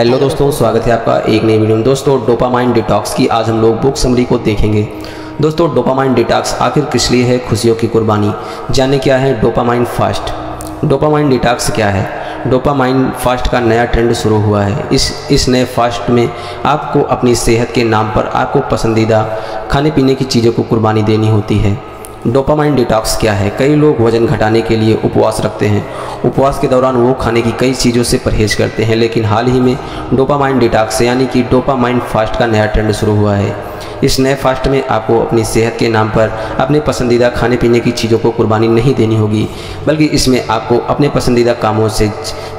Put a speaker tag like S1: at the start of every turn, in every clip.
S1: Hello दोस्तों, स्वागत है आपका एक नई वीडियो में। दोस्तों डोपामाइन डिटॉक्स की आज हम लोग बुक समरी को देखेंगे। दोस्तों डोपामाइन डिटॉक्स आखिर किस लिए है? खुशियों की कुर्बानी। जाने क्या है डोपामाइन फास्ट डोपामाइन डिटॉक्स क्या है? डोपामाइन फास्ट का नया ट्रेंड शुरू हुआ है। इस इस नए फास्ट में आपको अपनी सेहत के नाम पर आपको पसंदीदा खाने पीने की चीज़ों को कुर्बानी देनी होती है। डोपामाइन डिटॉक्स क्या है? कई लोग वज़न घटाने के लिए उपवास रखते हैं। उपवास के दौरान वो खाने की कई चीज़ों से परहेज करते हैं, लेकिन हाल ही में डोपामाइन डिटॉक्स यानी कि डोपामाइन फास्ट का नया ट्रेंड शुरू हुआ है। इस नए फास्ट में आपको अपनी सेहत के नाम पर अपने पसंदीदा खाने पीने की चीज़ों को कुर्बानी नहीं देनी होगी, बल्कि इसमें आपको अपने पसंदीदा कामों से,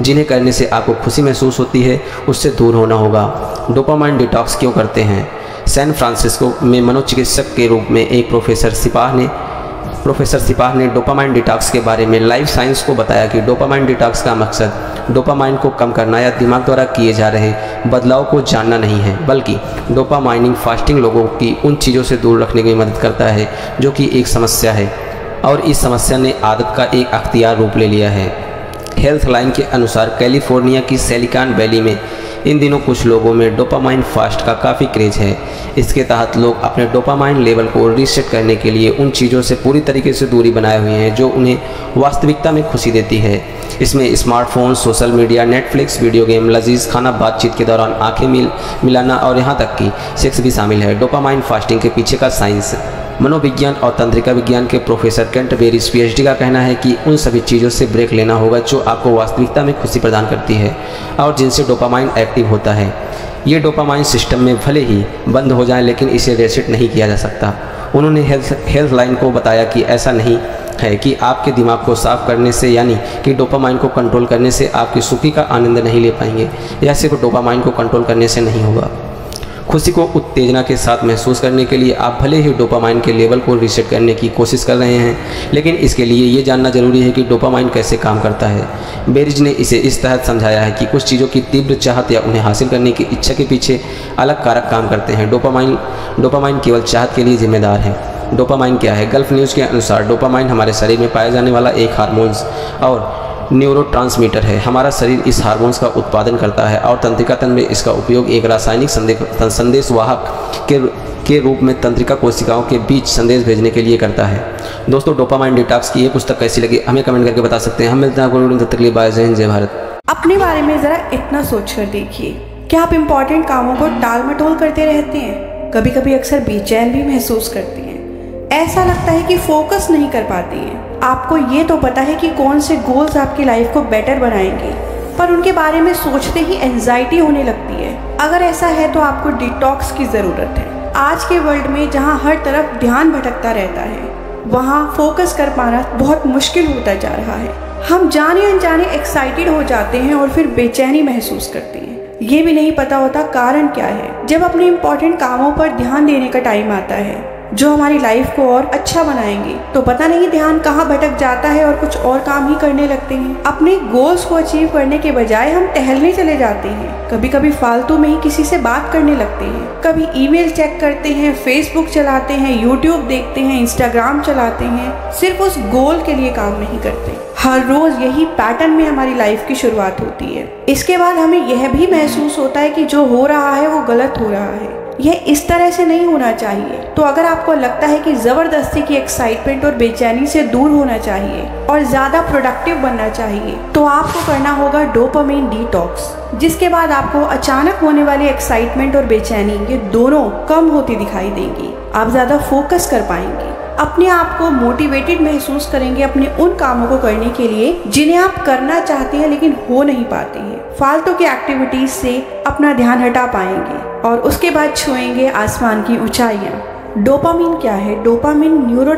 S1: जिन्हें करने से आपको खुशी महसूस होती है, उससे दूर होना होगा। डोपामाइन डिटॉक्स क्यों करते हैं? सैन फ्रांसिस्को में मनोचिकित्सक के रूप में एक प्रोफेसर सिपाह ने प्रोफेसर सिपाह ने डोपामाइन डिटॉक्स के बारे में लाइफ साइंस को बताया कि डोपामाइन डिटॉक्स का मकसद डोपामाइन को कम करना या दिमाग द्वारा किए जा रहे बदलाव को जानना नहीं है, बल्कि डोपामाइनिंग फास्टिंग लोगों की उन चीज़ों से दूर रखने की मदद करता है, जो कि एक समस्या है। और इस समस्या ने आदत का एक अख्तियार रूप ले लिया है। हेल्थ लाइन के अनुसार कैलिफ़ोर्निया की सेलिकान वैली में इन दिनों कुछ लोगों में डोपामाइन फास्ट का काफ़ी क्रेज है। इसके तहत लोग अपने डोपामाइन लेवल को रीसेट करने के लिए उन चीज़ों से पूरी तरीके से दूरी बनाए हुए हैं, जो उन्हें वास्तविकता में खुशी देती है। इसमें smartphone social media Netflix video game लजीज, खाना, बातचीत के दौरान आँखें मिल, मिलाना और यहाँ तक कि सेक्स भी शामिल है। डोपामाइन फास्टिंग के पीछे का साइंस मनोविज्ञान और तंत्रिका विज्ञान के प्रोफेसर केंट बेरिस पीएचडी का कहना है कि उन सभी चीज़ों से ब्रेक लेना होगा, जो आपको वास्तविकता में खुशी प्रदान करती है और जिनसे डोपामाइन एक्टिव होता है। ये डोपामाइन सिस्टम में भले ही बंद हो जाए, लेकिन इसे रेसिट नहीं किया जा सकता। उन्होंने हेल्थ हेल्थ लाइन को बताया कि ऐसा नहीं है कि आपके दिमाग को साफ़ करने से, यानी कि डोपामाइन को कंट्रोल करने से आपकी सुखी का आनंद नहीं ले पाएँगे। या सिर्फ़ डोपामाइन को कंट्रोल करने से नहीं होगा। खुशी को उत्तेजना के साथ महसूस करने के लिए आप भले ही डोपामाइन के लेवल को रीसेट करने की कोशिश कर रहे हैं, लेकिन इसके लिए ये जानना ज़रूरी है कि डोपामाइन कैसे काम करता है। बेरिज ने इसे इस तहत समझाया है कि कुछ चीज़ों की तीव्र चाहत या उन्हें हासिल करने की इच्छा के पीछे अलग कारक काम करते हैं। डोपामाइन डोपामाइन केवल चाहत के लिए जिम्मेदार है। डोपामाइन क्या है? गल्फ न्यूज़ के अनुसार डोपामाइन हमारे शरीर में पाया जाने वाला एक हार्मोन्स और न्यूरोट्रांसमीटर है। हमारा शरीर इस हार्मोन्स का उत्पादन करता है और तंत्रिका तंत्र में इसका उपयोग एक रासायनिक संदेश वाहक के के रूप में तंत्रिका कोशिकाओं के बीच संदेश भेजने के लिए करता है। दोस्तों डोपामाइन डिटॉक्स की ये पुस्तक कैसी लगी? हमें कमेंट करके बता सकते हैं। हम मिलते हैं आपको बाय जय हिंद, जय भारत।
S2: अपने बारे में ज़रा इतना सोच कर देखिए। क्या आप इम्पोर्टेंट कामों को टाल मटोल करते रहते हैं? कभी कभी अक्सर बेचैन भी महसूस करते हैं। ऐसा लगता है कि फोकस नहीं कर पाती हैं। आपको ये तो पता है कि कौन से गोल्स आपकी लाइफ को बेटर बनाएँगे। पर उनके बारे में सोचते ही एनजाइटी होने लगती है। अगर ऐसा है तो आपको डिटॉक्स की ज़रूरत है। आज के वर्ल्ड में जहाँ हर तरफ़ ध्यान भटकता रहता है, वहाँ फोकस कर पाना बहुत मुश्किल होता जा रहा है। हम जाने अनजाने एक्साइटेड हो जाते हैं और फिर बेचैनी महसूस करते हैं। ये भी नहीं पता होता कारण क्या है। जब अपने इम्पोर्टेंट कामों पर ध्यान देने का टाइम आता है जो हमारी लाइफ को और अच्छा बनाएँगे। तो पता नहीं ध्यान कहाँ भटक जाता है और कुछ और काम ही करने लगते हैं। अपने गोल्स को अचीव करने के बजाय हम टहलने चले जाते हैं। कभी कभी फालतू में ही किसी से बात करने लगते हैं। कभी ईमेल चेक करते हैं फेसबुक चलाते हैं यूट्यूब देखते हैं इंस्टाग्राम चलाते हैं। सिर्फ़ उस गोल के लिए काम नहीं करते। हर रोज यही पैटर्न में हमारी लाइफ की शुरुआत होती है। इसके बाद हमें यह भी महसूस होता है कि जो हो रहा है वो गलत हो रहा है। यह इस तरह से नहीं होना चाहिए। तो अगर आपको लगता है कि ज़बरदस्ती की एक्साइटमेंट और बेचैनी से दूर होना चाहिए और ज़्यादा प्रोडक्टिव बनना चाहिए तो आपको करना होगा डोपामाइन डिटॉक्स जिसके बाद आपको अचानक होने वाली एक्साइटमेंट और बेचैनी ये दोनों कम होती दिखाई देंगी। आप ज़्यादा फोकस कर पाएँगे। अपने आप को मोटिवेटेड महसूस करेंगे अपने उन कामों को करने के लिए, जिन्हें आप करना चाहते हैं लेकिन हो नहीं पाते हैं। फालतू की एक्टिविटीज़ से अपना ध्यान हटा पाएँगे और उसके बाद छुएँगे आसमान की ऊंचाइयाँ। डोपामीन क्या है? डोपामीन न्यूरो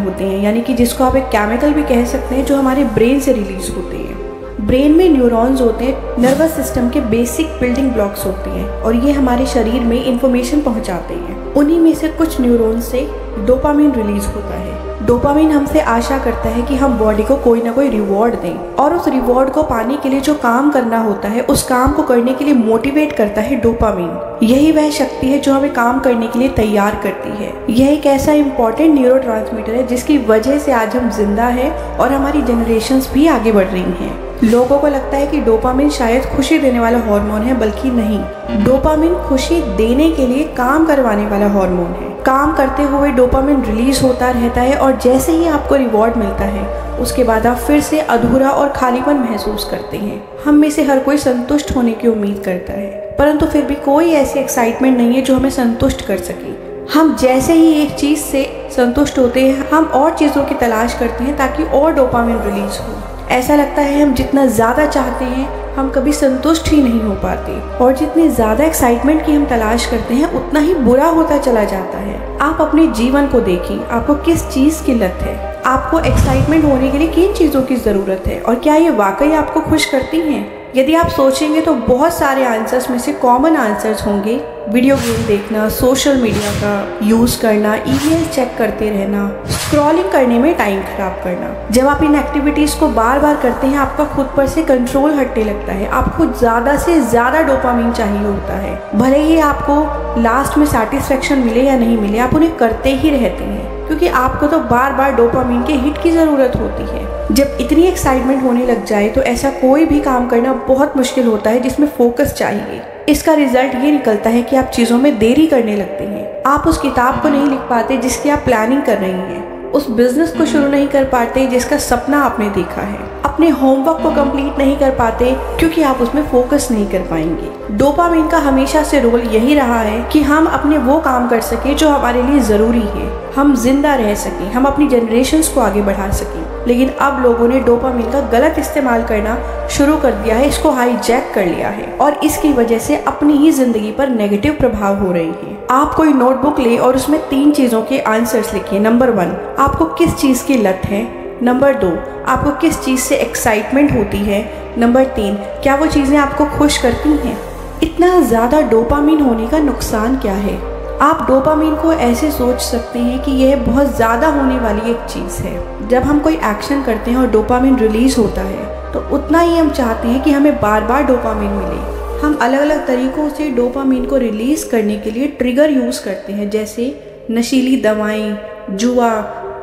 S2: होते हैं, यानी कि जिसको आप एक केमिकल भी कह सकते हैं जो हमारे ब्रेन से रिलीज़ होते हैं। ब्रेन में न्यूरॉन्स होते हैं नर्वस सिस्टम के बेसिक बिल्डिंग ब्लॉक्स होते हैं और ये हमारे शरीर में इंफॉर्मेशन पहुंचाते हैं। उन्हीं में से कुछ न्यूरॉन्स से डोपामीन रिलीज़ होता है। डोपामीन हमसे आशा करता है कि हम बॉडी को कोई ना कोई रिवॉर्ड दें और उस रिवॉर्ड को पाने के लिए जो काम करना होता है, उस काम को करने के लिए मोटिवेट करता है डोपामीन यही वह शक्ति है जो हमें काम करने के लिए तैयार करती है। यह एक ऐसा इंपॉर्टेंट न्यूरो है जिसकी वजह से आज हम ज़िंदा है और हमारी जनरेशन भी आगे बढ़ रही हैं। लोगों को लगता है कि डोपामिन शायद खुशी देने वाला हार्मोन है, बल्कि नहीं। डोपामिन खुशी देने के लिए काम करवाने वाला हार्मोन है। काम करते हुए डोपामिन रिलीज़ होता रहता है और जैसे ही आपको रिवॉर्ड मिलता है, उसके बाद आप फिर से अधूरा और खालीपन महसूस करते हैं। हम में से हर कोई संतुष्ट होने की उम्मीद करता है, परंतु फिर भी कोई ऐसी एक्साइटमेंट नहीं है जो हमें संतुष्ट कर सके। हम जैसे ही एक चीज़ से संतुष्ट होते हैं, हम और चीज़ों की तलाश करते हैं ताकि और डोपामिन रिलीज़ हो। ऐसा लगता है हम जितना ज़्यादा चाहते हैं, हम कभी संतुष्ट ही नहीं हो पाते। और जितनी ज़्यादा एक्साइटमेंट की हम तलाश करते हैं, उतना ही बुरा होता चला जाता है। आप अपने जीवन को देखें आपको किस चीज़ की लत है? आपको एक्साइटमेंट होने के लिए किन चीज़ों की ज़रूरत है? और क्या ये वाकई आपको खुश करती हैं? यदि आप सोचेंगे तो बहुत सारे आंसर्स में से कॉमन आंसर्स होंगे। वीडियो गेम देखना सोशल मीडिया का यूज़ करना ईमेल चेक करते रहना स्क्रॉलिंग करने में टाइम खराब करना। जब आप इन एक्टिविटीज़ को बार बार करते हैं, आपका खुद पर से कंट्रोल हटने लगता है। आपको ज़्यादा से ज़्यादा डोपामीन चाहिए होता है। भले ही आपको लास्ट में सेटिस्फेक्शन मिले या नहीं मिले, आप उन्हें करते ही रहते हैं। क्योंकि आपको तो बार बार डोपामीन के हिट की ज़रूरत होती है। जब इतनी एक्साइटमेंट होने लग जाए तो ऐसा कोई भी काम करना बहुत मुश्किल होता है जिसमें फोकस चाहिए। इसका रिज़ल्ट ये निकलता है कि आप चीज़ों में देरी करने लगते हैं। आप उस किताब को नहीं लिख पाते जिसकी आप प्लानिंग कर रही हैं। उस बिज़नेस को शुरू नहीं कर पाते जिसका सपना आपने देखा है। अपने होमवर्क को कंप्लीट नहीं कर पाते क्योंकि आप उसमें फोकस नहीं कर पाएँगे। डोपामिन का हमेशा से रोल यही रहा है कि हम अपने वो काम कर सके जो हमारे लिए ज़रूरी है। हम ज़िंदा रह सकें, हम अपनी जनरेशन को आगे बढ़ा सकें। लेकिन अब लोगों ने डोपामिन का गलत इस्तेमाल करना शुरू कर दिया है, इसको हाईजैक कर लिया है और इसकी वजह से अपनी ही ज़िंदगी पर नेगेटिव प्रभाव हो रही है। आप कोई नोटबुक ले और उसमें तीन चीज़ों के आंसर्स लिखिए। नंबर वन आपको किस चीज़ की लत है? नंबर दो आपको किस चीज़ से एक्साइटमेंट होती है? नंबर तीन क्या वो चीज़ें आपको खुश करती हैं? इतना ज़्यादा डोपामीन होने का नुकसान क्या है? आप डोपामीन को ऐसे सोच सकते हैं कि यह बहुत ज़्यादा होने वाली एक चीज़ है। जब हम कोई एक्शन करते हैं और डोपामिन रिलीज़ होता है तो उतना ही हम चाहते हैं कि हमें बार बार डोपामीन मिले। हम अलग अलग तरीक़ों से डोपामीन को रिलीज़ करने के लिए ट्रिगर यूज़ करते हैं, जैसे नशीली दवाएँ, जुआ,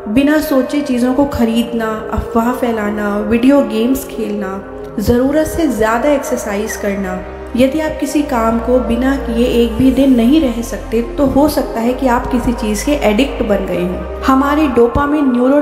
S2: बिना सोचे चीज़ों को खरीदना, अफवाह फैलाना, वीडियो गेम्स खेलना, ज़रूरत से ज़्यादा एक्सरसाइज करना। यदि आप किसी काम को बिना किए एक भी दिन नहीं रह सकते तो हो सकता है कि आप किसी चीज़ के एडिक्ट बन गए हों। हमारे डोपामिन न्यूरो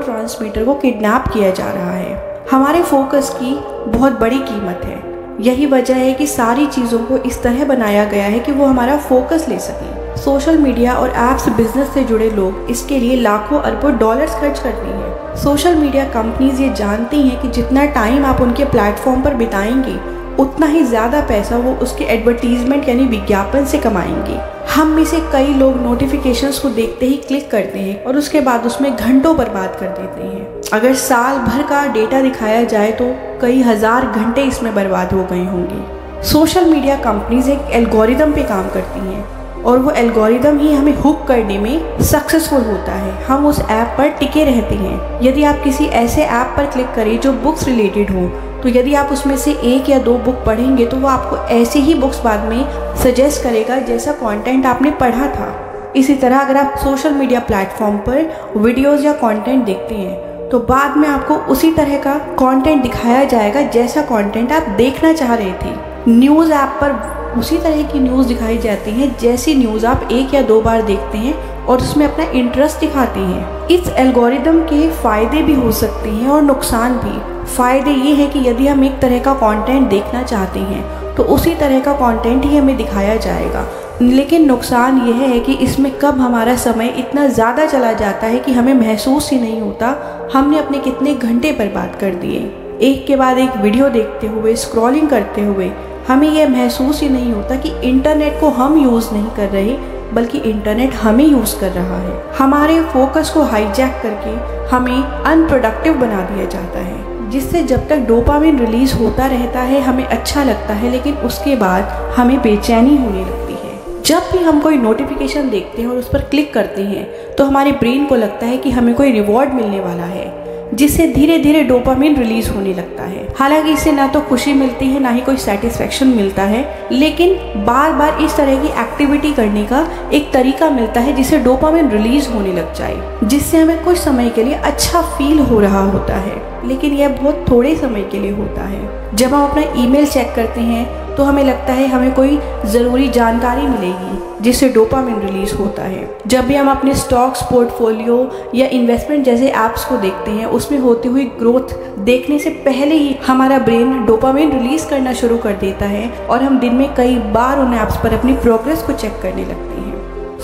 S2: को किडनैप किया जा रहा है। हमारे फोकस की बहुत बड़ी कीमत है। यही वजह है कि सारी चीज़ों को इस तरह बनाया गया है कि वो हमारा फोकस ले सकें। सोशल मीडिया और एप्स बिज़नेस से जुड़े लोग इसके लिए लाखों अरबों डॉलर्स खर्च करते हैं। सोशल मीडिया कंपनीज़ ये जानती हैं कि जितना टाइम आप उनके प्लेटफॉर्म पर बिताएँगे, उतना ही ज़्यादा पैसा वो उसके एडवर्टीजमेंट यानी विज्ञापन से कमाएँगे। हम में से कई लोग नोटिफिकेशंस को देखते ही क्लिक करते हैं और उसके बाद उसमें घंटों बर्बाद कर देते हैं। अगर साल भर का डेटा दिखाया जाए तो कई हज़ार घंटे इसमें बर्बाद हो गए होंगे। सोशल मीडिया कंपनीज़ एक एल्गोरिदम पे काम करती हैं और वो एल्गोरिदम ही हमें हुक करने में सक्सेसफुल होता है। हम उस ऐप पर टिके रहते हैं। यदि आप किसी ऐसे ऐप पर क्लिक करें जो बुक्स रिलेटेड हो तो यदि आप उसमें से एक या दो बुक पढ़ेंगे तो वो आपको ऐसी ही बुक्स बाद में सजेस्ट करेगा जैसा कंटेंट आपने पढ़ा था। इसी तरह अगर आप सोशल मीडिया प्लेटफॉर्म पर वीडियोस या कंटेंट देखते हैं तो बाद में आपको उसी तरह का कंटेंट दिखाया जाएगा जैसा कंटेंट आप देखना चाह रहे थे। न्यूज़ ऐप पर उसी तरह की न्यूज़ दिखाई जाती है जैसी न्यूज़ आप एक या दो बार देखते हैं और उसमें अपना इंटरेस्ट दिखाती हैं। इस एल्गोरिदम के फ़ायदे भी हो सकते हैं और नुकसान भी। फ़ायदे ये है कि यदि हम एक तरह का कंटेंट देखना चाहते हैं तो उसी तरह का कंटेंट ही हमें दिखाया जाएगा। लेकिन नुकसान यह है कि इसमें कब हमारा समय इतना ज़्यादा चला जाता है कि हमें महसूस ही नहीं होता, हमने अपने कितने घंटे बर्बाद कर दिए। एक के बाद एक वीडियो देखते हुए स्क्रॉलिंग करते हुए, हमें यह महसूस ही नहीं होता कि इंटरनेट को हम यूज़ नहीं कर रहे, बल्कि इंटरनेट हमें यूज़ कर रहा है। हमारे फोकस को हाईजैक करके हमें अनप्रोडक्टिव बना दिया जाता है, जिससे जब तक डोपामिन रिलीज़ होता रहता है, हमें अच्छा लगता है, लेकिन उसके बाद हमें बेचैनी होने लगती है। जब भी हम कोई नोटिफिकेशन देखते हैं और उस पर क्लिक करते हैं तो हमारे ब्रेन को लगता है कि हमें कोई रिवॉर्ड मिलने वाला है, जिससे धीरे धीरे डोपामिन रिलीज़ होने लगता है। हालाँकि इससे ना तो खुशी मिलती है, ना ही कोई सेटिस्फेक्शन मिलता है, लेकिन बार बार इस तरह की एक्टिविटी करने का एक तरीका मिलता है जिससे डोपामिन रिलीज़ होने लग जाए, जिससे हमें कुछ समय के लिए अच्छा फील हो रहा होता है। लेकिन यह बहुत थोड़े समय के लिए होता है। जब हम अपना ईमेल चेक करते हैं तो हमें लगता है हमें कोई ज़रूरी जानकारी मिलेगी, जिससे डोपामिन रिलीज़ होता है। जब भी हम अपने स्टॉक्स, पोर्टफोलियो या इन्वेस्टमेंट जैसे ऐप्स को देखते हैं, उसमें होती हुई ग्रोथ देखने से पहले ही हमारा ब्रेन डोपामिन रिलीज़ करना शुरू कर देता है और हम दिन में कई बार उन ऐप्स पर अपनी प्रोग्रेस को चेक करने लगते हैं।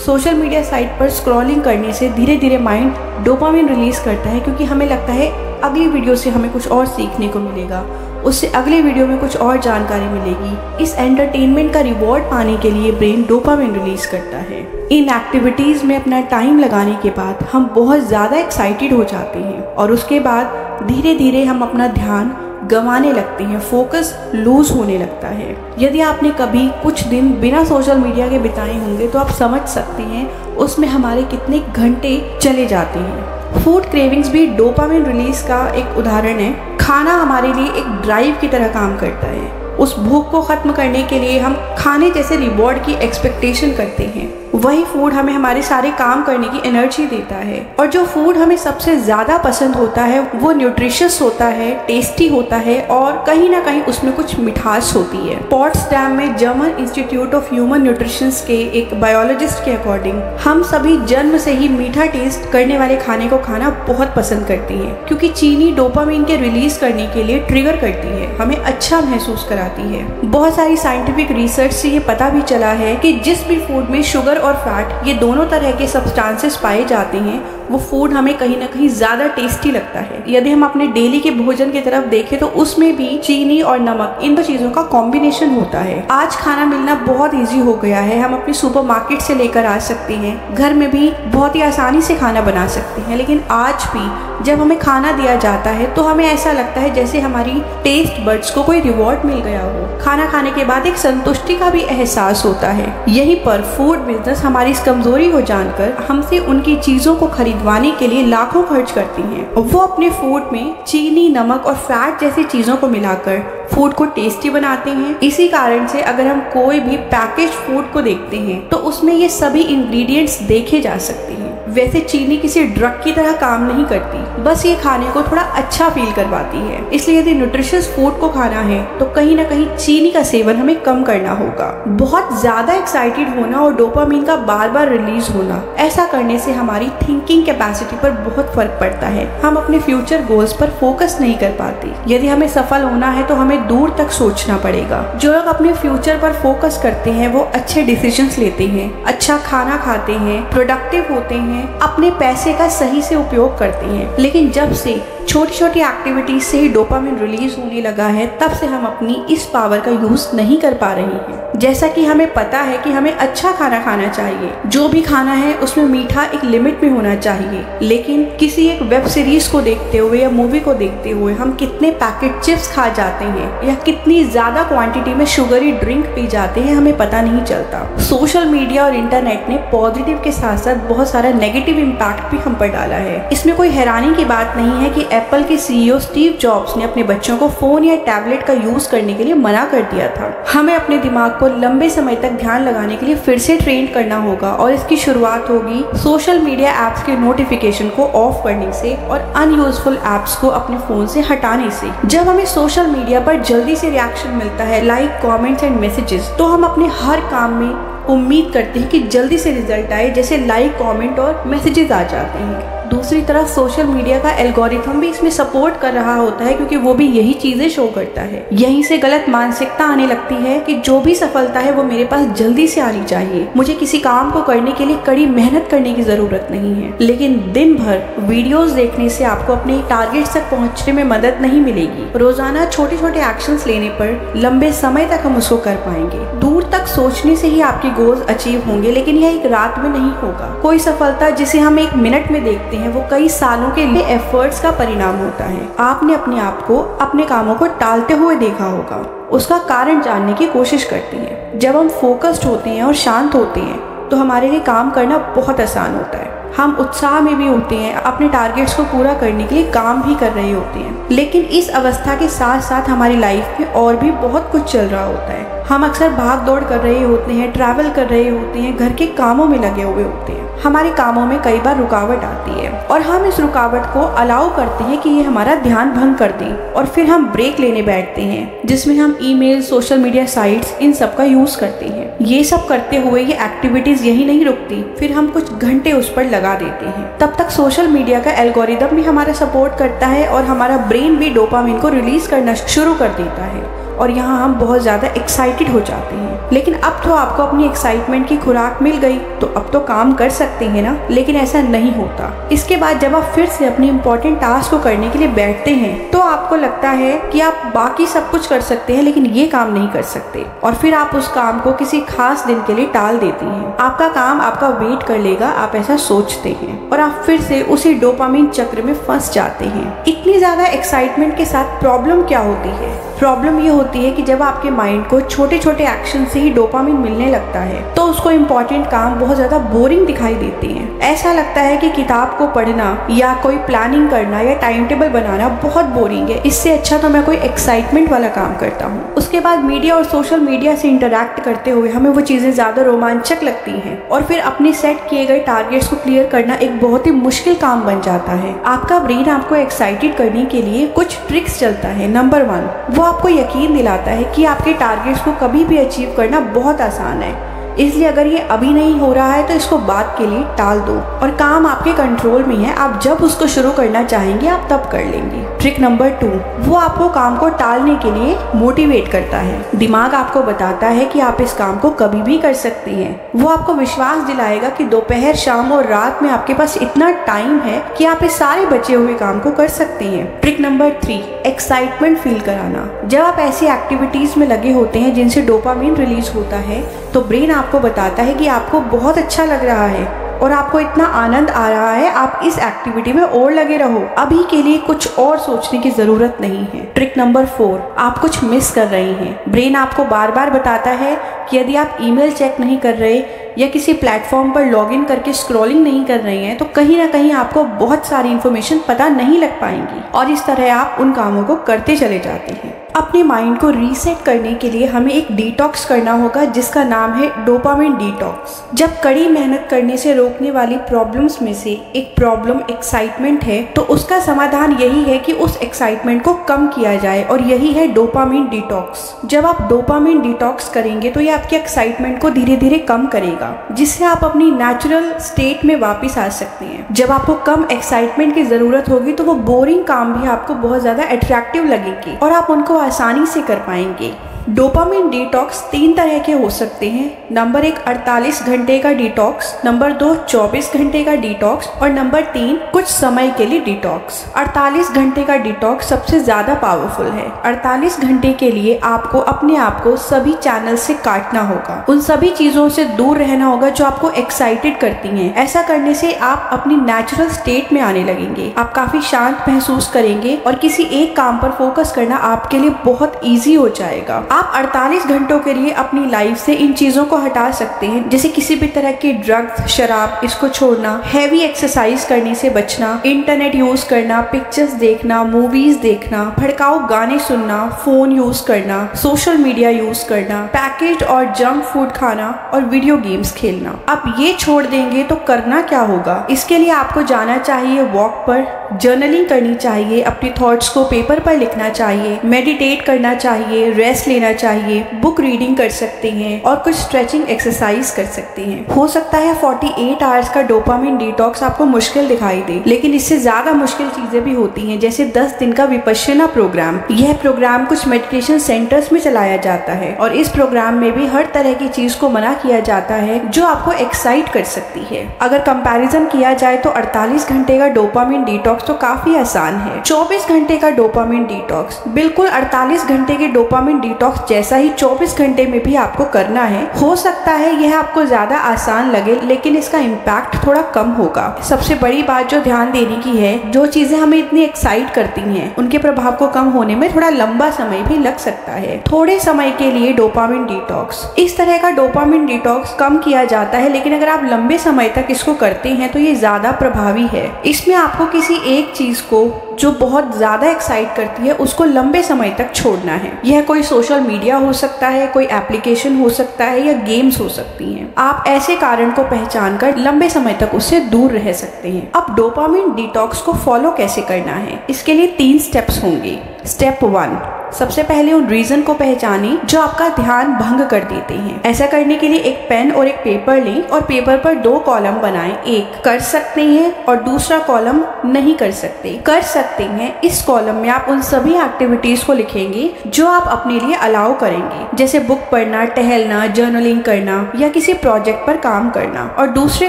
S2: सोशल मीडिया साइट पर स्क्रॉलिंग करने से धीरे धीरे माइंड डोपामिन रिलीज़ करता है क्योंकि हमें लगता है अगली वीडियो से हमें कुछ और सीखने को मिलेगा। उससे अगले वीडियो में कुछ और जानकारी मिलेगी। इस एंटरटेनमेंट का रिवॉर्ड पाने के लिए ब्रेन डोपामिन रिलीज़ करता है। इन एक्टिविटीज़ में अपना टाइम लगाने के बाद हम बहुत ज़्यादा एक्साइटेड हो जाते हैं और उसके बाद धीरे धीरे हम अपना ध्यान गंवाने लगते हैं फोकस लूज होने लगता है। यदि आपने कभी कुछ दिन बिना सोशल मीडिया के बिताए होंगे तो आप समझ सकते हैं, उसमें हमारे कितने घंटे चले जाते हैं। फ़ूड क्रेविंग्स भी डोपामिन रिलीज़ का एक उदाहरण है। खाना हमारे लिए एक ड्राइव की तरह काम करता है। उस भूख को ख़त्म करने के लिए हम खाने जैसे रिवॉर्ड की एक्सपेक्टेशन करते हैं। वही फ़ूड हमें हमारे सारे काम करने की एनर्जी देता है। और जो फ़ूड हमें सबसे ज़्यादा पसंद होता है, वो न्यूट्रिशियस होता है टेस्टी होता है और कहीं ना कहीं उसमें कुछ मिठास होती है। पॉट्सडैम में German institute of human nutrition के एक बायोलॉजिस्ट के अकॉर्डिंग हम सभी जन्म से ही मीठा टेस्ट करने वाले खाने को खाना बहुत पसंद करती है, क्योंकि चीनी डोपामिन के रिलीज़ करने के लिए ट्रिगर करती है, हमें अच्छा महसूस कराती है। बहुत सारी साइंटिफिक रिसर्च से ये पता भी चला है कि जिस भी फ़ूड में शुगर और फैट ये दोनों तरह के सब्सटेंसेस पाए जाते हैं, वो फ़ूड हमें कहीं ना कहीं ज़्यादा टेस्टी लगता है। यदि हम अपने डेली के भोजन की तरफ़ देखें तो उसमें भी चीनी और नमक, इन दो चीज़ों का कॉम्बिनेशन होता है। आज खाना मिलना बहुत ईजी हो गया है। हम अपने सुपर मार्केट से लेकर आ सकते हैं। घर में भी बहुत ही आसानी से खाना बना सकते हैं। लेकिन आज भी जब हमें खाना दिया जाता है तो हमें ऐसा लगता है जैसे हमारी टेस्ट बर्ड्स को कोई रिवॉर्ड मिल गया हो। खाना खाने के बाद एक संतुष्टि का भी एहसास होता है। यहीं पर फ़ूड बिज़नेस हमारी इस कमज़ोरी को जानकर हमसे उनकी चीज़ों को खरीदवाने के लिए लाखों खर्च करती हैं। वो अपने फ़ूड में चीनी, नमक और फैट जैसी चीज़ों को मिलाकर फ़ूड को टेस्टी बनाते हैं। इसी कारण से अगर हम कोई भी पैकेज फ़ूड को देखते हैं तो उसमें ये सभी इंग्रेडिएंट्स देखे जा सकते हैं। वैसे चीनी किसी ड्रग की तरह काम नहीं करती, बस ये खाने को थोड़ा अच्छा फील करवाती है। इसलिए यदि न्यूट्रिशियस फ़ूड को खाना है तो कहीं ना कहीं चीनी का सेवन हमें कम करना होगा। बहुत ज़्यादा एक्साइटेड होना और डोपामीन का बार बार रिलीज़ होना, ऐसा करने से हमारी थिंकिंग कैपेसिटी पर बहुत फ़र्क पड़ता है। हम अपने फ्यूचर गोल्स पर फोकस नहीं कर पाते। यदि हमें सफल होना है तो हमें दूर तक सोचना पड़ेगा। जो लोग अपने फ्यूचर पर फोकस करते हैं, वो अच्छे डिसीज़न लेते हैं अच्छा खाना खाते हैं प्रोडक्टिव होते हैं अपने पैसे का सही से उपयोग करते हैं। लेकिन जब से छोटी छोटी एक्टिविटीज़ से डोपामिन रिलीज़ होने लगा है, तब से हम अपनी इस पावर का यूज़ नहीं कर पा रहे हैं। जैसा कि हमें पता है कि हमें अच्छा खाना खाना चाहिए। जो भी खाना है, उसमें मीठा एक लिमिट में होना चाहिए। लेकिन किसी एक वेब सीरीज़ को देखते हुए या मूवी को देखते हुए हम कितने पैकेट चिप्स खा जाते हैं या कितनी ज़्यादा क्वांटिटी में शुगरी ड्रिंक पी जाते हैं, हमें पता नहीं चलता। सोशल मीडिया और इंटरनेट ने पॉजिटिव के साथ साथ बहुत सारा नेगेटिव इम्पैक्ट भी हम पर डाला है। इसमें कोई हैरानी की बात नहीं है कि एप्पल के सीईओ स्टीव जॉब्स ने अपने बच्चों को फ़ोन या टैबलेट का यूज़ करने के लिए मना कर दिया था। हमें अपने दिमाग को लंबे समय तक ध्यान लगाने के लिए फिर से ट्रेन करना होगा और इसकी शुरुआत होगी सोशल मीडिया एप्स के नोटिफिकेशन को ऑफ़ करने से और अनयूजफुल एप्स को अपने फ़ोन से हटाने से। जब हमें सोशल मीडिया पर जल्दी से रिएक्शन मिलता है लाइक कॉमेंट्स एंड मैसेजेस तो हम अपने हर काम में उम्मीद करते हैं कि जल्दी से रिज़ल्ट आए, जैसे लाइक कमेंट और मैसेजेस आ जाते हैं। दूसरी तरफ़ सोशल मीडिया का एल्गोरिथम भी इसमें सपोर्ट कर रहा होता है क्योंकि वो भी यही चीज़ें शो करता है। यहीं से गलत मानसिकता आने लगती है कि जो भी सफलता है वो मेरे पास जल्दी से आनी चाहिए। मुझे किसी काम को करने के लिए कड़ी मेहनत करने की ज़रूरत नहीं है। लेकिन दिन भर वीडियोस देखने से आपको अपने टारगेट तक पहुँचने में मदद नहीं मिलेगी। रोज़ाना छोटे छोटे एक्शन लेने पर लंबे समय तक हम उसको कर पाएँगे। दूर तक सोचने से ही आपके गोल्स अचीव होंगे, लेकिन यह एक रात में नहीं होगा। कोई सफलता जिसे हम एक मिनट में देखते हैं, वो कई सालों के लिए एफर्ट्स का परिणाम होता है। आपने अपने आप को अपने कामों को टालते हुए देखा होगा। उसका कारण जानने की कोशिश करती हैं। जब हम फोकस्ड होते हैं और शांत होते हैं तो हमारे लिए काम करना बहुत आसान होता है। हम उत्साह में भी होते हैं, अपने टारगेट्स को पूरा करने के लिए काम भी कर रहे होते हैं। लेकिन इस अवस्था के साथ साथ हमारी लाइफ में और भी बहुत कुछ चल रहा होता है। हम अक्सर भाग दौड़ कर रहे होते हैं ट्रैवल कर रहे होते हैं, घर के कामों में लगे हुए होते हैं। हमारे कामों में कई बार रुकावट आती है और हम इस रुकावट को अलाउ करते हैं कि ये हमारा ध्यान भंग कर दें और फिर हम ब्रेक लेने बैठते हैं, जिसमें हम ईमेल सोशल मीडिया साइट्स इन सब का यूज़ करते हैं। ये सब करते हुए ये एक्टिविटीज़ यही नहीं रुकती, फिर हम कुछ घंटे उस पर लगा देते हैं। तब तक सोशल मीडिया का एल्गोरिदम भी हमारा सपोर्ट करता है और हमारा ब्रेन भी डोपामिन को रिलीज़ करना शुरू कर देता है। और यहाँ हम बहुत ज़्यादा एक्साइटेड हो जाते हैं। लेकिन अब तो आपको अपनी एक्साइटमेंट की खुराक मिल गई तो अब तो काम कर सकते हैं ना? लेकिन ऐसा नहीं होता। इसके बाद जब आप फिर से अपनी इम्पोर्टेंट टास्क को करने के लिए बैठते हैं तो आपको लगता है कि आप बाकी सब कुछ कर सकते हैं, लेकिन ये काम नहीं कर सकते। और फिर आप उस काम को किसी खास दिन के लिए टाल देती हैं। आपका काम आपका वेट कर लेगा, आप ऐसा सोचते हैं। और आप फिर से उसी डोपामिन चक्र में फंस जाते हैं। इतनी ज़्यादा एक्साइटमेंट के साथ प्रॉब्लम क्या होती है? प्रॉब्लम ये होती है कि जब आपके माइंड को छोटे छोटे एक्शन से ही डोपामिन मिलने लगता है तो उसको इम्पोर्टेंट काम बहुत ज़्यादा बोरिंग दिखाई देते हैं। ऐसा लगता है कि किताब को पढ़ना या कोई प्लानिंग करना या टाइम टेबल बनाना बहुत बोरिंग है। इससे अच्छा तो मैं कोई एक्साइटमेंट वाला काम करता हूँ। उसके बाद मीडिया और सोशल मीडिया से इंटरेक्ट करते हुए हमें वो चीज़ें ज़्यादा रोमांचक लगती हैं और फिर अपने सेट किए गए टारगेट्स को क्लियर करना एक बहुत ही मुश्किल काम बन जाता है। आपका ब्रेन आपको एक्साइटेड करने के लिए कुछ ट्रिक्स चलता है। नंबर वन वो आपको यकीन दिलाता है कि आपके टारगेट्स को कभी भी अचीव करना बहुत आसान है। इसलिए अगर ये अभी नहीं हो रहा है तो इसको बाद के लिए टाल दो। और काम आपके कंट्रोल में है। आप जब उसको शुरू करना चाहेंगे, आप तब कर लेंगे। ट्रिक नंबर टू वो आपको काम को टालने के लिए मोटिवेट करता है। दिमाग आपको बताता है कि आप इस काम को कभी भी कर सकते हैं। वो आपको विश्वास दिलाएगा कि दोपहर, शाम और रात में आपके पास इतना टाइम है कि आप इस सारे बचे हुए काम को कर सकते हैं। Trick number three excitement feel कराना। जब आप ऐसी एक्टिविटीज़ में लगे होते हैं, जिनसे डोपामिन रिलीज़ होता है तो ब्रेन आपको बताता है कि आपको बहुत अच्छा लग रहा है और आपको इतना आनंद आ रहा है, आप इस एक्टिविटी में और लगे रहो। अभी के लिए कुछ और सोचने की ज़रूरत नहीं है। ट्रिक नंबर फोर आप कुछ मिस कर रहे हैं। ब्रेन आपको बार बार बताता है कि यदि आप ईमेल चेक नहीं कर रहे या किसी प्लेटफॉर्म पर लॉगिन करके स्क्रॉलिंग नहीं कर रहे हैं तो कहीं ना कहीं आपको बहुत सारी इन्फॉर्मेशन पता नहीं लग पाएँगी। और इस तरह आप उन कामों को करते चले जाते हैं। अपने माइंड को रीसेट करने के लिए हमें एक डिटॉक्स करना होगा, जिसका नाम है डोपामिन डिटॉक्स जब कड़ी मेहनत करने से रोकने वाली प्रॉब्लम्स में से एक प्रॉब्लम एक्साइटमेंट है तो उसका समाधान यही है कि उस एक्साइटमेंट को कम किया जाए, और यही है डोपामिन डिटॉक्स जब आप डोपामिन डिटॉक्स करेंगे तो ये आपके एक्साइटमेंट को धीरे धीरे कम करेगा। जिससे आप अपनी नेचुरल स्टेट में वापस आ सकते हैं। जब आपको कम एक्साइटमेंट की ज़रूरत होगी तो वो बोरिंग काम भी आपको बहुत ज़्यादा अट्रैक्टिव लगेगी, और आप उनको आसानी से कर पाएँगे। डोपामिन डिटॉक्स तीन तरह के हो सकते हैं। नंबर एक 48 घंटे का डिटॉक्स। नंबर दो 24 घंटे का डिटॉक्स। और नंबर तीन, कुछ समय के लिए डिटॉक्स। 48 घंटे का डिटॉक्स सबसे ज़्यादा पावरफुल है। 48 घंटे के लिए आपको अपने आप को सभी चैनल से काटना होगा। उन सभी चीज़ों से दूर रहना होगा जो आपको एक्साइटेड करती हैं। ऐसा करने से आप अपनी नेचुरल स्टेट में आने लगेंगे। आप काफ़ी शांत महसूस करेंगे और किसी एक काम पर फोकस करना आपके लिए बहुत ईजी हो जाएगा। आप 48 घंटों के लिए अपनी लाइफ से इन चीज़ों को हटा सकते हैं, जैसे किसी भी तरह के ड्रग्स शराब, इसको छोड़ना हैवी एक्सरसाइज करने से बचना इंटरनेट यूज़ करना पिक्चर्स देखना मूवीज़ देखना, भड़काऊ गाने सुनना फ़ोन यूज़ करना सोशल मीडिया यूज़ करना पैकेज और जंक फ़ूड खाना और वीडियो गेम्स खेलना। आप ये छोड़ देंगे तो करना क्या होगा? इसके लिए आपको जाना चाहिए वॉक पर जर्नलिंग करनी चाहिए, अपने थॉट्स को पेपर पर लिखना चाहिए मेडिटेट करना चाहिए रेस्ट लेना लेना चाहिए बुक रीडिंग कर सकते हैं और कुछ स्ट्रेचिंग एक्सरसाइज कर सकते हैं। हो सकता है 48 आवर्स का डोपामिन डिटॉक्स आपको मुश्किल दिखाई दे, लेकिन इससे ज़्यादा मुश्किल चीज़ें भी होती हैं, जैसे 10 दिन का विपश्यना प्रोग्राम यह प्रोग्राम कुछ मेडिटेशन सेंटर्स में चलाया जाता है और इस प्रोग्राम में भी हर तरह की चीज़ को मना किया जाता है, जो आपको एक्साइट कर सकती है। अगर कंपैरिजन किया जाए तो 48 घंटे का डोपामिन डिटॉक्स तो काफ़ी आसान है। 24 घंटे का डोपामिन डिटॉक्स बिल्कुल 48 घंटे के डोपामिन डिटॉक्स जैसा ही 24 घंटे में भी आपको करना है, हो सकता है यह आपको ज़्यादा आसान लगे, लेकिन इसका इम्पैक्ट थोड़ा कम होगा। सबसे बड़ी बात जो ध्यान देने की है, जो चीज़ें हमें इतनी एक्साइट करती हैं, उनके प्रभाव को कम होने में थोड़ा लंबा समय भी लग सकता है। थोड़े समय के लिए डोपामिन डिटॉक्स इस तरह का डोपामिन डिटॉक्स कम किया जाता है, लेकिन अगर आप लंबे समय तक इसको करते हैं तो ये ज़्यादा प्रभावी है। इसमें आपको किसी एक चीज़ को जो बहुत ज़्यादा एक्साइट करती है, उसको लंबे समय तक छोड़ना है। यह कोई सोशल मीडिया हो सकता है, कोई एप्लीकेशन हो सकता है या गेम्स हो सकती हैं। आप ऐसे कारण को पहचान कर लंबे समय तक उससे दूर रह सकते हैं। अब डोपामिन डिटॉक्स को फॉलो कैसे करना है? इसके लिए तीन स्टेप्स होंगे। स्टेप वन सबसे पहले उन रीजन को पहचाने जो आपका ध्यान भंग कर देते हैं। ऐसा करने के लिए एक पेन और एक पेपर लें और पेपर पर दो कॉलम बनाएँ। एक, कर सकते हैं और दूसरा कॉलम नहीं कर सकते। कर सकते हैं। इस कॉलम में आप उन सभी एक्टिविटीज़ को लिखेंगे जो आप अपने लिए अलाउ करेंगे। जैसे बुक पढ़ना, टहलना जर्नलिंग करना या किसी प्रोजेक्ट पर काम करना। और दूसरे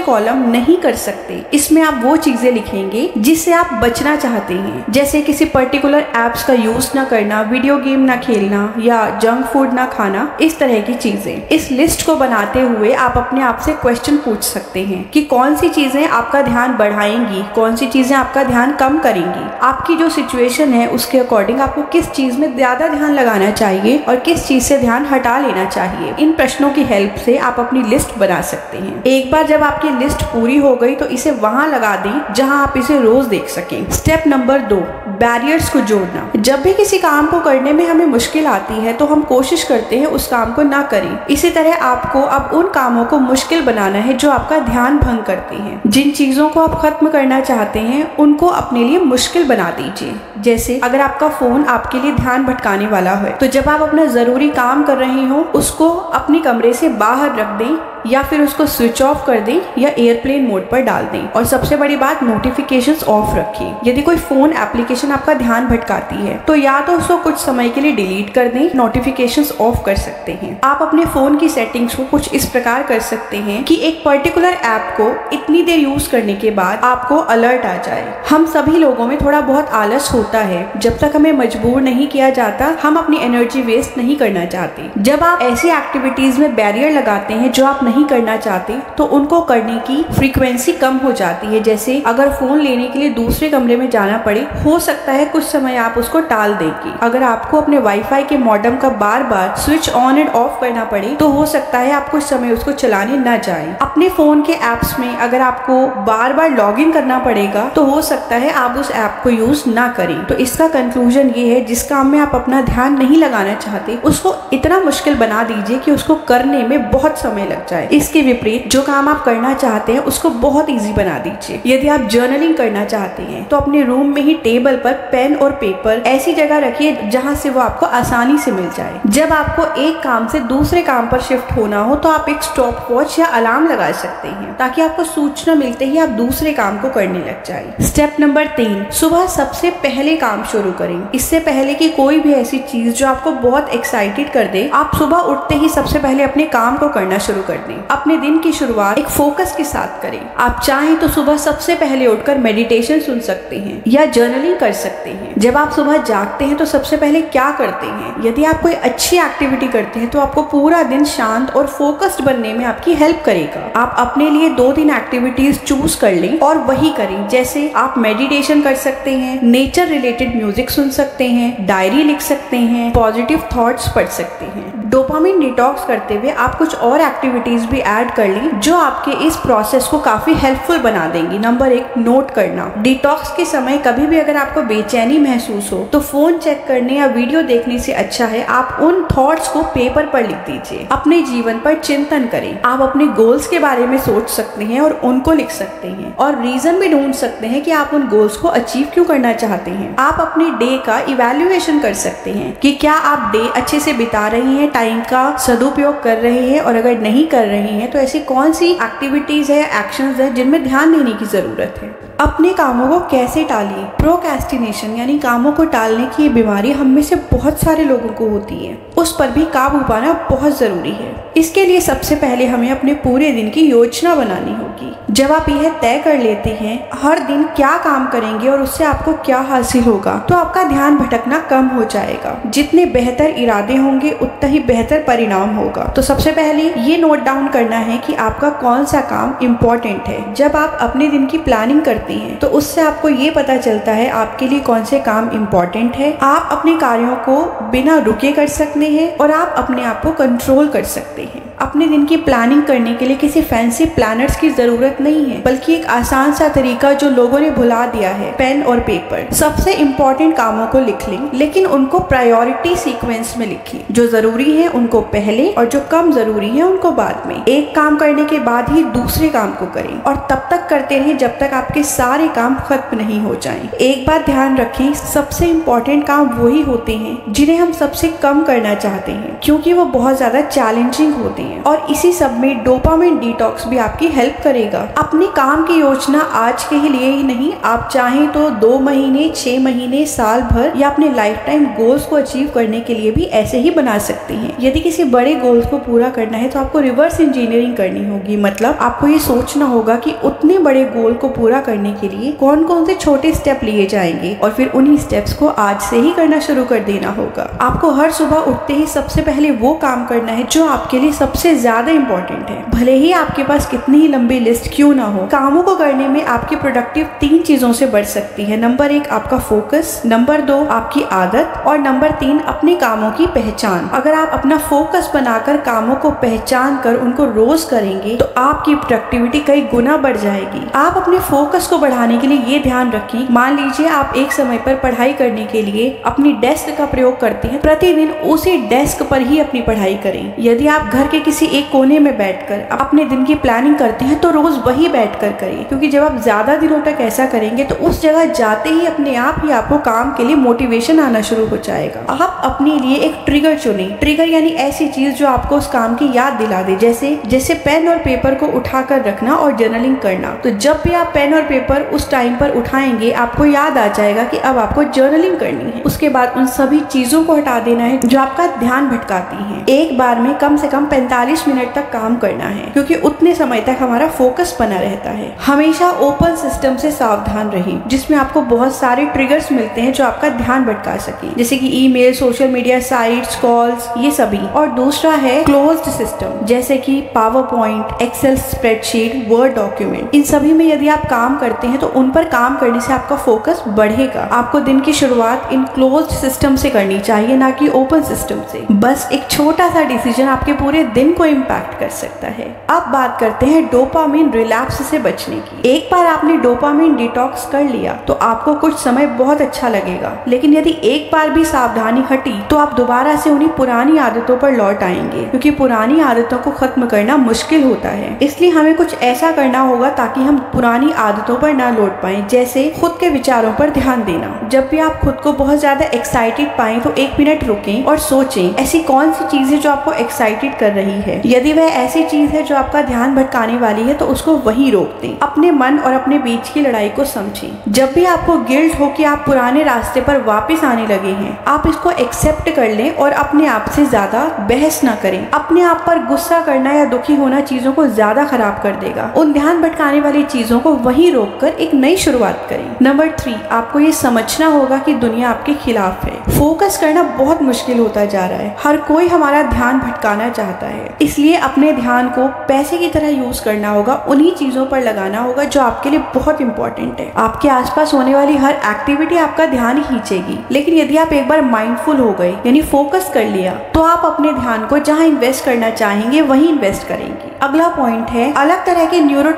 S2: कॉलम नहीं कर सकते। इसमें आप वो चीज़ें लिखेंगे जिससे आप बचना चाहते हैं। जैसे किसी पर्टिकुलर एप्स का यूज़ न करना वीडियो वीडियो गेम ना खेलना या जंक फ़ूड ना खाना, इस तरह की चीज़ें। इस लिस्ट को बनाते हुए आप अपने आप से क्वेश्चन पूछ सकते हैं कि कौन सी चीज़ें आपका ध्यान बढ़ाएँगी कौन सी चीज़ें आपका ध्यान कम करेंगी। आपकी जो सिचुएशन है, उसके अकॉर्डिंग आपको किस चीज़ में ज़्यादा ध्यान लगाना चाहिए और किस चीज़ से ध्यान हटा लेना चाहिए। इन प्रश्नों की हेल्प से आप अपनी लिस्ट बना सकते हैं। एक बार जब आपकी लिस्ट पूरी हो गई तो इसे वहाँ लगा दें, जहाँ आप इसे रोज देख सकें। स्टेप नंबर दो बैरियर्स को जोड़ना। जब भी किसी काम को करने में हमें मुश्किल आती है तो हम कोशिश करते हैं उस काम को ना करें। इसी तरह आपको अब उन कामों को मुश्किल बनाना है जो आपका ध्यान भंग करते हैं। जिन चीज़ों को आप खत्म करना चाहते हैं, उनको अपने लिए मुश्किल बना दीजिए। जैसे अगर आपका फ़ोन आपके लिए ध्यान भटकाने वाला है तो जब आप अपना ज़रूरी काम कर रहे हो, उसको अपने कमरे से बाहर रख दें या फिर उसको स्विच ऑफ़ कर दें या एयरप्लेन मोड पर डाल दें। और सबसे बड़ी बात नोटिफिकेशंस ऑफ़ रखें। यदि कोई फ़ोन एप्लीकेशन आपका ध्यान भटकाती है तो या तो उसको कुछ समय के लिए डिलीट कर दें नोटिफिकेशंस ऑफ़ कर सकते हैं। आप अपने फ़ोन की सेटिंग्स को कुछ इस प्रकार कर सकते हैं कि एक पर्टिकुलर ऐप को इतनी देर यूज़ करने के बाद आपको अलर्ट आ जाए। हम सभी लोगों में थोड़ा बहुत आलस होता है। जब तक हमें मजबूर नहीं किया जाता, हम अपनी एनर्जी वेस्ट नहीं करना चाहते। जब आप ऐसी एक्टिविटीज़ में बैरियर लगाते हैं जो आप नहीं नहीं करना चाहते तो उनको करने की फ्रीक्वेंसी कम हो जाती है। जैसे अगर फ़ोन लेने के लिए दूसरे कमरे में जाना पड़े, हो सकता है कुछ समय आप उसको टाल देंगे। अगर आपको अपने वाईफाई के मॉडम का बार बार स्विच ऑन एंड ऑफ़ करना पड़े तो हो सकता है आप कुछ समय उसको चलाने न जाए। अपने फ़ोन के एप्स में अगर आपको बार बार लॉग इन करना पड़ेगा तो हो सकता है आप उस ऐप को यूज़ ना करें। तो इसका कंक्लूजन ये है, जिस काम में आप अपना ध्यान नहीं लगाना चाहते, उसको इतना मुश्किल बना दीजिए कि उसको करने में बहुत समय लग जाए। जाए इसके विपरीत, जो काम आप करना चाहते हैं, उसको बहुत ईजी बना दीजिए। यदि आप जर्नलिंग करना चाहते हैं तो अपने रूम में ही टेबल पर पेन और पेपर ऐसी जगह रखिए, जहाँ से वो आपको आसानी से मिल जाए। जब आपको एक काम से दूसरे काम पर शिफ्ट होना हो तो आप एक स्टॉप वॉच या अलार्म लगा सकते हैं, ताकि आपको सूचना मिलते ही आप दूसरे काम को करने लग जाए। स्टेप नंबर तीन, सुबह सबसे पहले काम शुरू करें। इससे पहले की कोई भी ऐसी चीज़ जो आपको बहुत एक्साइटेड कर दे, आप सुबह उठते ही सबसे पहले अपने काम को करना शुरू कर दें। करें। अपने दिन की शुरुआत एक फोकस के साथ करें। आप चाहें तो सुबह सबसे पहले उठकर मेडिटेशन सुन सकते हैं या जर्नलिंग कर सकते हैं। जब आप सुबह जागते हैं तो सबसे पहले क्या करते हैं? यदि आप कोई अच्छी एक्टिविटी करते हैं तो आपको पूरा दिन शांत और फोकस्ड बनने में आपकी हेल्प करेगा। आप अपने लिए दो तीन एक्टिविटीज़ चूज़ कर लें और वही करें। जैसे आप मेडिटेशन कर सकते हैं नेचर रिलेटेड म्यूज़िक सुन सकते हैं डायरी लिख सकते हैं पॉजिटिव थॉट्स पढ़ सकते हैं। डोपामिन डिटॉक्स करते हुए आप कुछ और एक्टिविटीज़ भी ऐड कर ली, जो आपके इस प्रोसेस को काफ़ी हेल्पफुल बना देंगी। नंबर एक, नोट करना। डिटॉक्स के समय कभी भी अगर आपको बेचैनी महसूस हो तो फ़ोन चेक करने या वीडियो देखने से अच्छा है, आप उन थॉट्स को पेपर पर लिख दीजिए। अपने जीवन पर चिंतन करें। आप अपने गोल्स के बारे में सोच सकते हैं और उनको लिख सकते हैं, और रीजन भी ढूंढ सकते हैं कि आप उन गोल्स को अचीव क्यों करना चाहते हैं। आप अपने डे का इवेल्युएशन कर सकते हैं कि क्या आप डे अच्छे से बिता रही हैं टाइम का सदुपयोग कर रहे हैं और अगर नहीं कर रहे हैं तो ऐसी कौन सी एक्टिविटीज़ है एक्शन है, जिनमें ध्यान देने की ज़रूरत है? अपने कामों को कैसे टालिए? प्रोकेस्टिनेशन यानी कामों को टालने की ये बीमारी हम में से बहुत सारे लोगों को होती है। उस पर भी काबू पाना बहुत ज़रूरी है। इसके लिए सबसे पहले हमें अपने पूरे दिन की योजना बनानी होगी। जब आप यह तय कर लेते हैं, हर दिन क्या काम करेंगे और उससे आपको क्या हासिल होगा तो आपका ध्यान भटकना कम हो जाएगा। जितने बेहतर इरादे होंगे, उतना ही बेहतर परिणाम होगा। तो सबसे पहले ये नोट डाउन करना है कि आपका कौन सा काम इम्पोर्टेंट है। जब आप अपने दिन की प्लानिंग करते हैं। तो उससे आपको ये पता चलता है, आपके लिए कौन से काम इम्पोर्टेंट है। आप अपने कार्यों को बिना रुके कर सकते हैं और आप अपने आप को कंट्रोल कर सकते हैं। अपने दिन की प्लानिंग करने के लिए किसी फैंसी प्लानर्स की ज़रूरत नहीं है, बल्कि एक आसान सा तरीका जो लोगों ने भुला दिया है पेन और पेपर सबसे इम्पोर्टेंट कामों को लिख लें, लेकिन उनको प्रायोरिटी सीक्वेंस में लिखिए जो ज़रूरी है, उनको पहले और जो कम ज़रूरी है, उनको बाद में। एक काम करने के बाद ही दूसरे काम को करें और तब तक करते रहें जब तक आपके सारे काम खत्म नहीं हो जाएँ। एक बात ध्यान रखें, सबसे इम्पोर्टेंट काम वही होते हैं जिन्हें हम सबसे कम करना चाहते हैं, क्योंकि वो बहुत ज़्यादा चैलेंजिंग होते हैं। और इसी सब में डोपामिन डिटॉक्स भी आपकी हेल्प करेगा। अपने काम की योजना आज के ही लिए ही नहीं, आप चाहें तो दो महीने, छह महीने, साल भर या अपने लाइफ टाइम गोल्स को अचीव करने के लिए भी ऐसे ही बना सकते हैं। यदि किसी बड़े गोल्स को पूरा करना है तो आपको रिवर्स इंजीनियरिंग करनी होगी। मतलब आपको ये सोचना होगा कि उतने बड़े गोल को पूरा करने के लिए कौन कौन से छोटे स्टेप लिए जाएँगे और फिर उन्हीं स्टेप्स को आज से ही करना शुरू कर देना होगा। आपको हर सुबह उठते ही सबसे पहले वो काम करना है जो आपके लिए सबसे ज़्यादा इम्पोर्टेंट है। भले ही आपके पास कितनी ही लंबी लिस्ट क्यों ना हो, कामों को करने में आपकी प्रोडक्टिव तीन चीज़ों से बढ़ सकती है। नंबर एक, आपका फोकस नंबर दो, आपकी आदत. और नंबर तीन, अपने कामों की पहचान। अगर आप अपना फोकस बनाकर कामों को पहचान कर उनको रोज करेंगे तो आपकी प्रोडक्टिविटी कई गुना बढ़ जाएगी। आप अपने फोकस को बढ़ाने के लिए ये ध्यान रखें मान लीजिए आप एक समय पर पढ़ाई करने के लिए अपनी डेस्क का प्रयोग करते हैं, प्रतिदिन उसी डेस्क पर ही अपनी पढ़ाई करें। यदि आप घर के किसी एक कोने में बैठकर अपने दिन की प्लानिंग करते हैं तो रोज वही बैठकर करें। क्योंकि जब आप ज़्यादा दिनों तक ऐसा करेंगे तो उस जगह जाते ही अपने आप ही आपको काम के लिए मोटिवेशन आना शुरू हो जाएगा। आप अपने लिए एक ट्रिगर चुने। ट्रिगर यानी ऐसी चीज़ जो आपको उस काम की याद दिला दे, जैसे जैसे पेन और पेपर को उठाकर रखना और जर्नलिंग करना। तो जब भी आप पेन और पेपर उस टाइम पर उठाएँगे, आपको याद आ जाएगा कि अब आपको जर्नलिंग करनी है। उसके बाद उन सभी चीज़ों को हटा देना है जो आपका ध्यान भटकाती हैं। एक बार में कम से कम 45 मिनट तक काम करना है, क्योंकि उतने समय तक हमारा फोकस बना रहता है। हमेशा ओपन सिस्टम से सावधान रहिए जिसमें आपको बहुत सारे ट्रिगर्स मिलते हैं जो आपका ध्यान भटका सके। जैसे कि email social media sites calls ये सभी। और दूसरा है क्लोज्ड सिस्टम जैसे कि PowerPoint Excel spreadsheet Word document इन सभी में यदि आप काम करते हैं तो उन पर काम करने से आपका फोकस बढ़ेगा। आपको दिन की शुरुआत इन क्लोज सिस्टम से करनी चाहिए, ना कि ओपन सिस्टम से। बस एक छोटा सा डिसीज़न आपके पूरे दिन को इम्पैक्ट कर सकता है। अब बात करते हैं डोपामिन रिलैप्स से बचने की। एक बार आपने डोपामिन डिटॉक्स कर लिया तो आपको कुछ समय बहुत अच्छा लगेगा। लेकिन यदि एक बार भी सावधानी हटी तो आप दोबारा से उन्हीं पुरानी आदतों पर लौट आएँगे, क्योंकि पुरानी आदतों को खत्म करना मुश्किल होता है। इसलिए हमें कुछ ऐसा करना होगा ताकि हम पुरानी आदतों पर ना लौट पाए, जैसे खुद के विचारों पर ध्यान देना। जब भी आप खुद को बहुत ज़्यादा एक्साइटेड पाए तो एक मिनट रुकें और सोचें, ऐसी कौन सी चीज़ है जो आपको एक्साइटेड कर रही है? यदि वह ऐसी चीज़ है जो आपका ध्यान भटकाने वाली है तो उसको वही रोक दें। अपने मन और अपने बीच की लड़ाई को समझें। जब भी आपको गिल्ट हो कि आप पुराने रास्ते पर वापस आने लगे हैं, आप इसको एक्सेप्ट कर लें और अपने आप से ज़्यादा बहस ना करें। अपने आप पर गुस्सा करना या दुखी होना चीज़ों को ज़्यादा खराब कर देगा। उन ध्यान भटकाने वाली चीज़ों को वही रोक कर एक नई शुरुआत करें। नंबर थ्री आपको ये समझना होगा कि दुनिया आपके खिलाफ है। फोकस करना बहुत मुश्किल होता जा रहा है। हर कोई हमारा ध्यान भटकाना चाहता है। इसलिए अपने ध्यान को पैसे की तरह यूज़ करना होगा, उन्हीं चीज़ों पर लगाना होगा जो आपके लिए बहुत इंपॉर्टेंट है। आपके आसपास होने वाली हर एक्टिविटी आपका ध्यान खींचेगी। लेकिन यदि आप एक बार माइंडफुल हो गए, यानी फोकस कर लिया तो आप अपने ध्यान को जहाँ इन्वेस्ट करना चाहेंगे, वही इन्वेस्ट करेंगे। अगला पॉइंट है, अलग तरह के न्यूरो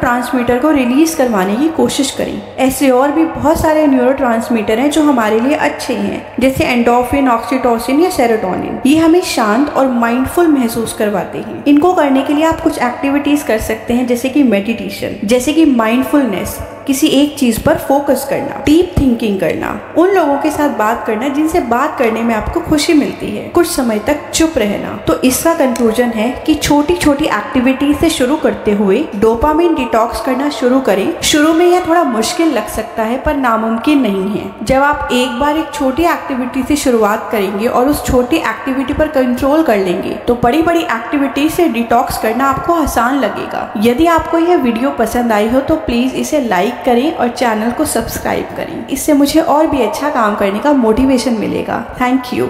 S2: को रिलीज़ करवाने की कोशिश करें। ऐसे और भी बहुत सारे न्यूरो हैं जो हमारे लिए अच्छे हैं जैसे एंडोफिन ऑक्सीटोसिन या सेरोटोनिन ये हमें शांत और माइंडफुल महसूस करवाते हैं। इनको करने के लिए आप कुछ एक्टिविटीज़ कर सकते हैं, जैसे कि मेडिटेशन जैसे कि माइंडफुलनेस किसी एक चीज़ पर फोकस करना डीप थिंकिंग करना, उन लोगों के साथ बात करना जिनसे बात करने में आपको खुशी मिलती है। कुछ समय तक चुप रहना। तो इसका कंक्लूजन है कि छोटी छोटी एक्टिविटी से शुरू करते हुए डोपामिन डिटॉक्स करना शुरू करें। शुरू में यह थोड़ा मुश्किल लग सकता है, पर नामुमकिन नहीं है। जब आप एक बार एक छोटी एक्टिविटी से शुरुआत करेंगे और उस छोटी एक्टिविटी पर कंट्रोल कर लेंगे तो बड़ी बड़ी एक्टिविटी से डिटॉक्स करना आपको आसान लगेगा। यदि आपको यह वीडियो पसंद आई हो तो प्लीज़ इसे लाइक लाइक करें और चैनल को सब्सक्राइब करें। इससे मुझे और भी अच्छा काम करने का मोटिवेशन मिलेगा। Thank you